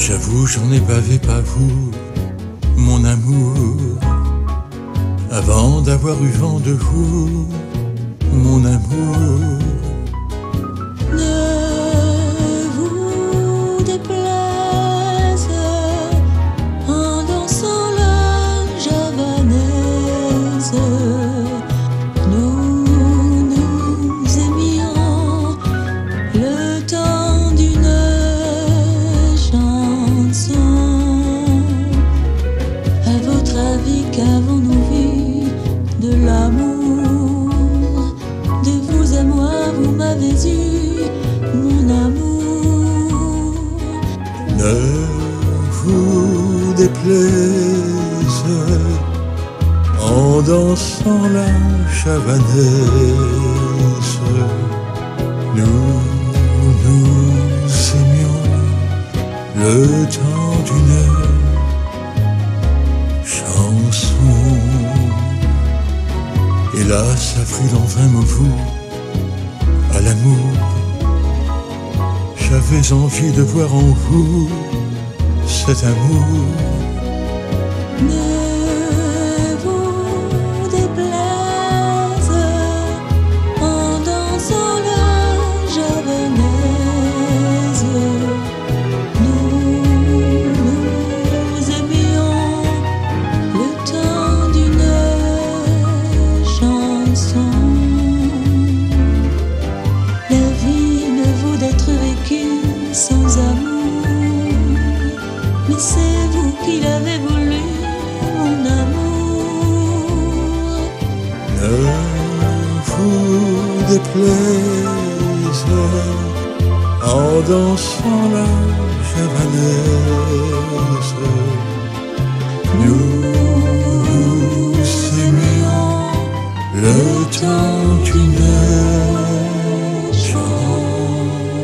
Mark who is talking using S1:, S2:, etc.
S1: J'avoue, j'en ai bavé pas vous, mon amour, avant d'avoir eu vent de vous,
S2: déplaise en dansant la javanaise. Nous nous aimions le temps d'une chanson.
S1: Hélas, avril en vain me vous à l'amour. J'avais envie de voir en vous cet amour.
S2: Sans amour. Mais c'est vous qui l'avez
S1: déplaise en dansant la javanaise. Nous aimions le temps d'une chanson.